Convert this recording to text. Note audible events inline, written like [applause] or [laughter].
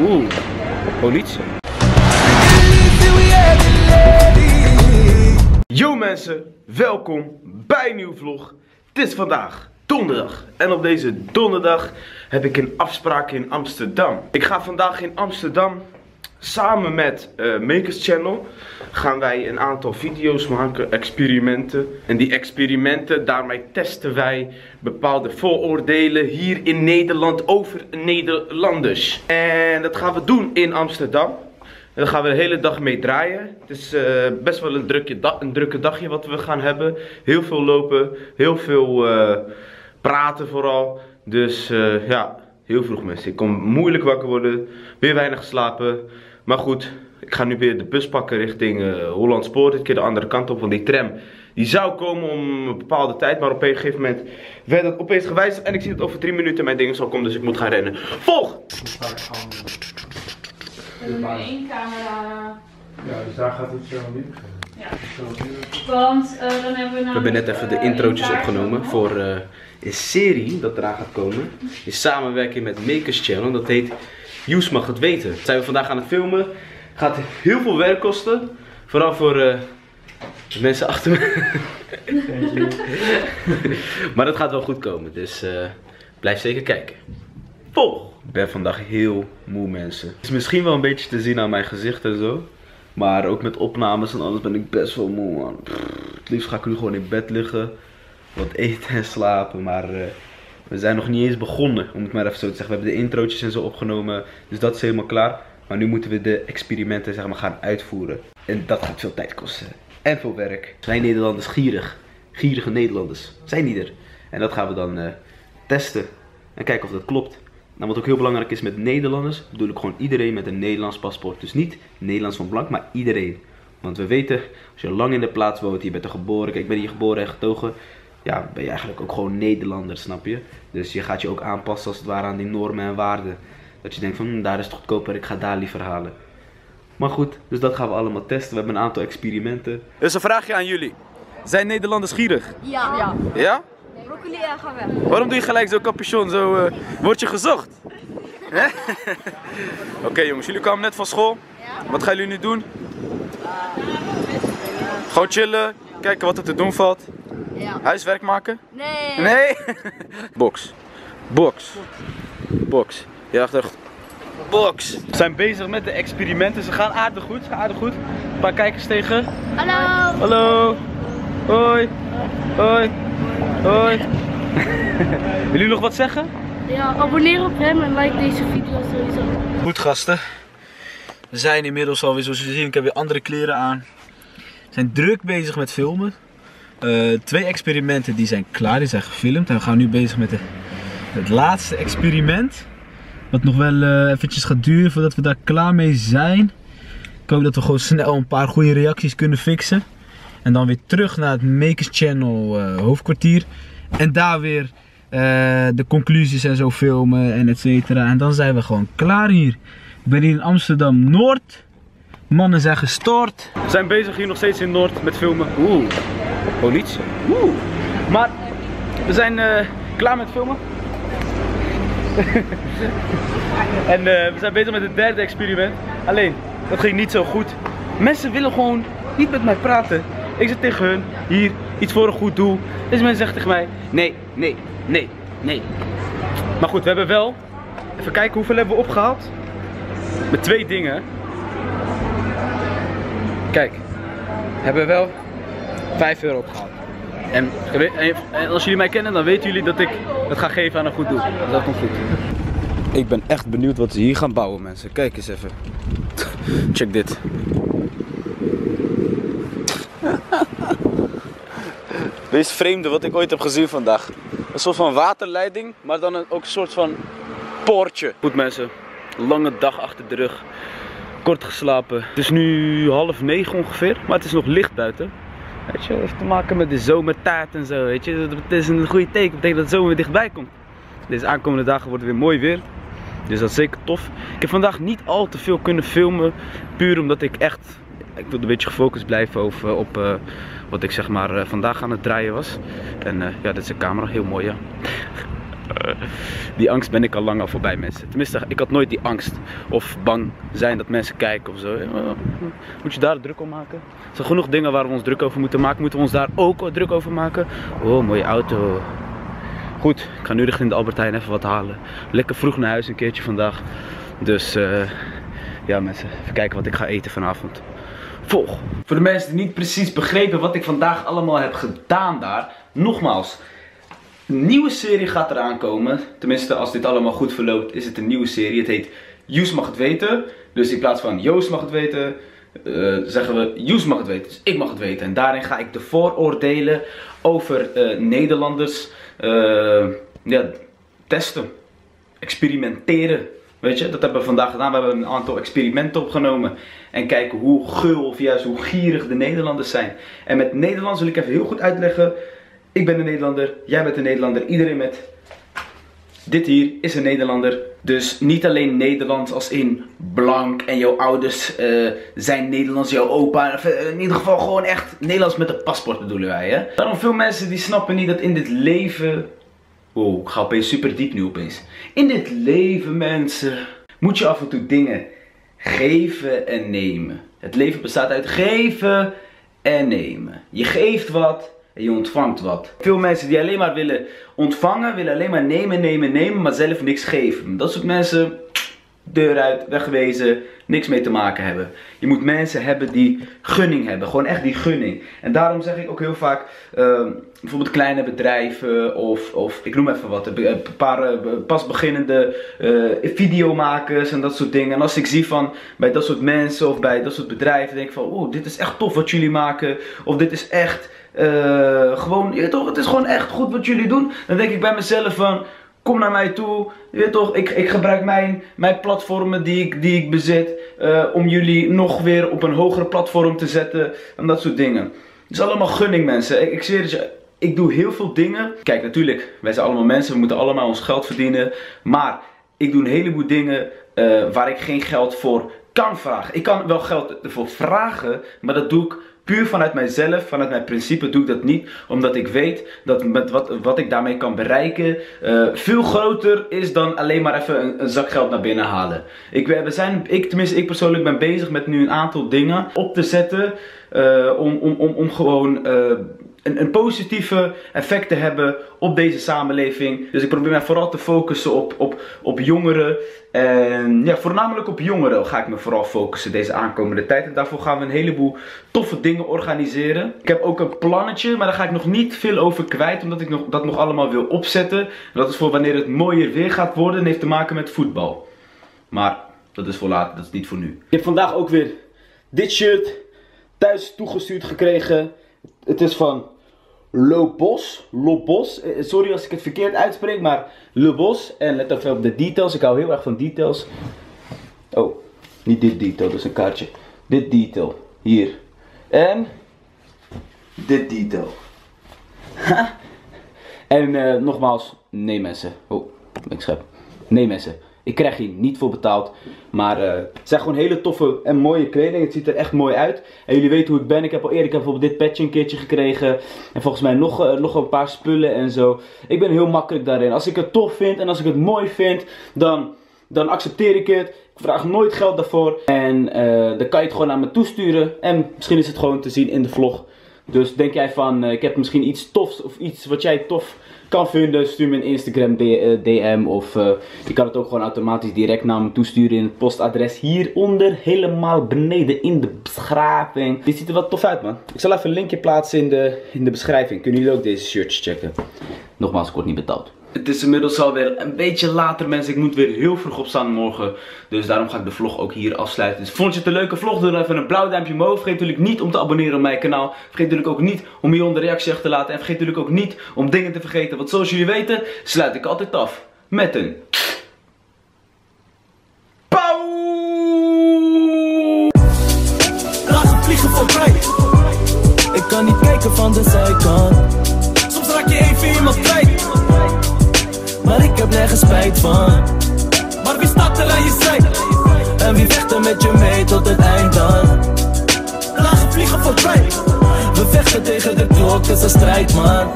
Oeh, politie. Yo mensen, welkom bij een nieuwe vlog. Het is vandaag donderdag en op deze donderdag heb ik een afspraak in Amsterdam. Ik ga vandaag in Amsterdam samen met uh, Makers Channel gaan wij een aantal video's maken, experimenten. En die experimenten, daarmee testen wij bepaalde vooroordelen hier in Nederland over Nederlanders. En dat gaan we doen in Amsterdam. En daar gaan we de hele dag mee draaien. Het is uh, best wel een, drukje een drukke dagje wat we gaan hebben. Heel veel lopen, heel veel uh, praten vooral. Dus uh, ja, heel vroeg mensen. Ik kom moeilijk wakker worden, weer weinig geslapen. Maar goed, ik ga nu weer de bus pakken richting uh, Holland Spoor. Dit keer de andere kant op, want die tram die zou komen om een bepaalde tijd. Maar op een gegeven moment werd het opeens gewijzigd. En ik zie dat over drie minuten mijn ding zal komen, dus ik moet gaan rennen. Volg! We hebben nu één camera. Ja, dus daar gaat het zo niet. Ja. Want uh, dan hebben we We hebben net even de uh, introotjes één kaart opgenomen voor uh, een serie dat eraan gaat komen. In samenwerking met Makers Channel. Dat heet Joes mag het weten. Dat zijn we vandaag aan het filmen. Gaat heel veel werk kosten. Vooral voor eh, de mensen achter me. [laughs] maar dat gaat wel goed komen. Dus eh, blijf zeker kijken. Volg! Ik ben vandaag heel moe mensen. Het is misschien wel een beetje te zien aan mijn gezicht en zo. Maar ook met opnames en alles ben ik best wel moe man. Pff, het liefst ga ik nu gewoon in bed liggen. Wat eten en slapen. Maar eh, we zijn nog niet eens begonnen. Om het maar even zo te zeggen. We hebben de introotjes en zo opgenomen. Dus dat is helemaal klaar. Maar nu moeten we de experimenten zeg maar, gaan uitvoeren. En dat gaat veel tijd kosten. En veel werk. Zijn Nederlanders gierig? Gierige Nederlanders. Zijn die er? En dat gaan we dan eh, testen. En kijken of dat klopt. Nou, wat ook heel belangrijk is met Nederlanders, bedoel ik gewoon iedereen met een Nederlands paspoort. Dus niet Nederlands van blank, maar iedereen. Want we weten, als je lang in de plaats woont, je bent er geboren, kijk, ik ben hier geboren en getogen, ja, ben je eigenlijk ook gewoon Nederlander, snap je? Dus je gaat je ook aanpassen als het ware aan die normen en waarden. Dat je denkt van, hm, daar is het goedkoper, ik ga daar liever halen. Maar goed, dus dat gaan we allemaal testen. We hebben een aantal experimenten. Dus een vraagje aan jullie. Zijn Nederlanders gierig? Ja. ja. Ja? Broccoli en ga weg. Waarom doe je gelijk zo'n capuchon? Zo uh, word je gezocht. Hè? [laughs] Oké jongens, jullie kwamen net van school. Wat gaan jullie nu doen? Gewoon chillen, kijken wat er te doen valt. Ja. Huiswerk maken? Nee. Nee? [laughs] Box. Box. Box. Ja, echt. Box. We zijn bezig met de experimenten. Ze gaan aardig goed. Ze gaan aardig goed. Een paar kijkers tegen. Hallo. Hallo. Hoi. Hoi. Hoi. [laughs] Willen jullie nog wat zeggen? Ja, abonneer op hem en like deze video sowieso. Goed gasten. We zijn inmiddels alweer zoals jullie zien, ik heb weer andere kleren aan. We zijn druk bezig met filmen. Uh, twee experimenten die zijn klaar, die zijn gefilmd. En we gaan nu bezig met de, het laatste experiment. Wat nog wel uh, eventjes gaat duren voordat we daar klaar mee zijn. Ik hoop dat we gewoon snel een paar goede reacties kunnen fixen. En dan weer terug naar het Makers Channel uh, hoofdkwartier. En daar weer uh, de conclusies en zo filmen en et cetera. En dan zijn we gewoon klaar hier. Ik ben hier in Amsterdam Noord. Mannen zijn gestoord. We zijn bezig hier nog steeds in Noord met filmen. Oeh, politie. Oeh. Maar we zijn klaar met filmen. [laughs] en we zijn bezig met het derde experiment. Alleen, dat ging niet zo goed. Mensen willen gewoon niet met mij praten. Ik zeg tegen hun, hier, iets voor een goed doel. Dus mensen zeggen tegen mij, nee, nee, nee, nee. Maar goed, we hebben wel, even kijken hoeveel hebben we opgehaald. Met twee dingen. Kijk, hebben we wel 5 euro opgehaald. En, en als jullie mij kennen, dan weten jullie dat ik het ga geven aan een goed doel. Dat komt goed. Ik ben echt benieuwd wat ze hier gaan bouwen mensen. Kijk eens even. Check dit. Wees vreemde wat ik ooit heb gezien vandaag. Een soort van waterleiding, maar dan ook een soort van poortje. Goed mensen, lange dag achter de rug. Kort geslapen. Het is nu half negen ongeveer, maar het is nog licht buiten. Weet je, heeft te maken met de zomertaart en zo, weet je. Het is een goede teken, dat betekent dat de zomer weer dichtbij komt. Deze aankomende dagen wordt het weer mooi weer. Dus dat is zeker tof. Ik heb vandaag niet al te veel kunnen filmen. Puur omdat ik echt, ik wilde een beetje gefocust blijven over, op uh, wat ik zeg maar uh, vandaag aan het draaien was. En ja, dit is een camera, heel mooi ja. Die angst ben ik al lang al voorbij mensen. Tenminste, ik had nooit die angst. Of bang zijn dat mensen kijken of zo. Moet je daar druk om maken? Er zijn genoeg dingen waar we ons druk over moeten maken. Moeten we ons daar ook druk over maken? Oh, mooie auto. Goed, ik ga nu richting de Albert Heijn even wat halen. Lekker vroeg naar huis een keertje vandaag. Dus eh, ja mensen, even kijken wat ik ga eten vanavond. Volg! Voor de mensen die niet precies begrepen wat ik vandaag allemaal heb gedaan daar. Nogmaals, een nieuwe serie gaat eraan komen. Tenminste, als dit allemaal goed verloopt, is het een nieuwe serie. Het heet Joes mag het weten. Dus in plaats van Joost mag het weten, eh, zeggen we Joes mag het weten. Dus ik mag het weten. En daarin ga ik de vooroordelen over eh, Nederlanders eh, ja, testen. Experimenteren. Weet je, dat hebben we vandaag gedaan. We hebben een aantal experimenten opgenomen. En kijken hoe gul of juist hoe gierig de Nederlanders zijn. En met Nederlands wil ik even heel goed uitleggen. Ik ben een Nederlander, jij bent een Nederlander, iedereen met dit hier is een Nederlander. Dus niet alleen Nederlands als in blank en jouw ouders uh, zijn Nederlands, jouw opa. Eh, in ieder geval gewoon echt Nederlands met een paspoort bedoelen wij. Hè? Daarom veel mensen die snappen niet dat in dit leven... Wow, ik ga opeens super diep nu opeens. In dit leven mensen moet je af en toe dingen geven en nemen. Het leven bestaat uit geven en nemen. Je geeft wat je ontvangt wat. Veel mensen die alleen maar willen ontvangen, willen alleen maar nemen, nemen, nemen, maar zelf niks geven. Dat soort mensen, deur uit, wegwezen, niks mee te maken hebben. Je moet mensen hebben die gunning hebben, gewoon echt die gunning. En daarom zeg ik ook heel vaak, uh, bijvoorbeeld kleine bedrijven of, of ik noem even wat, een paar uh, pas beginnende uh, videomakers en dat soort dingen. En als ik zie van bij dat soort mensen of bij dat soort bedrijven, denk ik van, oh, dit is echt tof wat jullie maken. Of dit is echt uh, gewoon, je toch, het is gewoon echt goed wat jullie doen. Dan denk ik bij mezelf van, kom naar mij toe. Je weet toch, ik, ik gebruik mijn, mijn platformen die ik, die ik bezit. Uh, om jullie nog weer op een hogere platform te zetten. En dat soort dingen. Het is allemaal gunning mensen. Ik, ik zweer je, ik doe heel veel dingen. Kijk, natuurlijk, wij zijn allemaal mensen. We moeten allemaal ons geld verdienen. Maar ik doe een heleboel dingen uh, waar ik geen geld voor kan vragen. Ik kan wel geld ervoor vragen, maar dat doe ik puur vanuit mijzelf, vanuit mijn principe doe ik dat niet. Omdat ik weet dat met wat, wat ik daarmee kan bereiken uh, veel groter is dan alleen maar even een, zak geld naar binnen halen. Ik, we zijn, ik, tenminste ik persoonlijk ben bezig met nu een aantal dingen op te zetten. Uh, om, om, om, om gewoon... Uh, een, een, positieve effect te hebben op deze samenleving. Dus ik probeer mij vooral te focussen op, op, op jongeren. En ja, voornamelijk op jongeren ga ik me vooral focussen deze aankomende tijd. En daarvoor gaan we een heleboel toffe dingen organiseren. Ik heb ook een plannetje, maar daar ga ik nog niet veel over kwijt. Omdat ik nog, dat nog allemaal wil opzetten. dat is voor wanneer het mooier weer gaat worden en heeft te maken met voetbal. Maar dat is voor later, dat is niet voor nu. Ik heb vandaag ook weer dit shirt thuis toegestuurd gekregen. Het is van Lobos. Lobos. Eh, sorry als ik het verkeerd uitspreek, maar Lobos. En let even op de details. Ik hou heel erg van details. Oh, niet dit detail, dat is een kaartje. Dit detail. Hier. En dit detail. en uh, nogmaals, nee mensen. Oh, ik schep. Nee mensen. Ik krijg hier niet voor betaald. Maar uh, het zijn gewoon hele toffe en mooie kleding. Het ziet er echt mooi uit. En jullie weten hoe ik ben. Ik heb al eerder bijvoorbeeld dit petje een keertje gekregen. En volgens mij nog, uh, nog een paar spullen en zo. Ik ben heel makkelijk daarin. Als ik het tof vind en als ik het mooi vind, dan, dan accepteer ik het. Ik vraag nooit geld daarvoor. En uh, dan kan je het gewoon naar me toesturen. En misschien is het gewoon te zien in de vlog. Dus denk jij van, ik heb misschien iets tofs of iets wat jij tof kan vinden, stuur me een Instagram DM of uh, je kan het ook gewoon automatisch direct naar me toesturen in het postadres hieronder, helemaal beneden in de beschrijving. Dit ziet er wat tof uit man. Ik zal even een linkje plaatsen in de, in de beschrijving. Kunnen jullie ook deze shirts checken. Nogmaals, ik word niet betaald. Het is inmiddels alweer een beetje later mensen. Ik moet weer heel vroeg opstaan morgen. Dus daarom ga ik de vlog ook hier afsluiten. Dus vond je het een leuke vlog? Doe dan even een blauw duimpje omhoog. Vergeet natuurlijk niet om te abonneren op mijn kanaal. Vergeet natuurlijk ook niet om hieronder reactie achter te laten. En vergeet natuurlijk ook niet om dingen te vergeten. Want zoals jullie weten sluit ik altijd af met een... Pauw! Laat vliegen. Ik kan niet kijken van de zijkant. Soms raak je even iemand kwijt. Nergens spijt van Maar wie staat er aan je zij? En wie vecht er met je mee tot het eind dan? Lagen vliegen voorbij We vechten tegen de klok, het is een strijd man